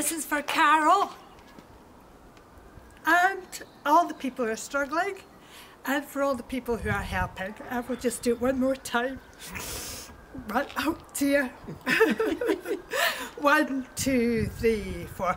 This is for Carol and all the people who are struggling and for all the people who are helping. I will just do it one more time. Right, oh dear. one, two, three, four.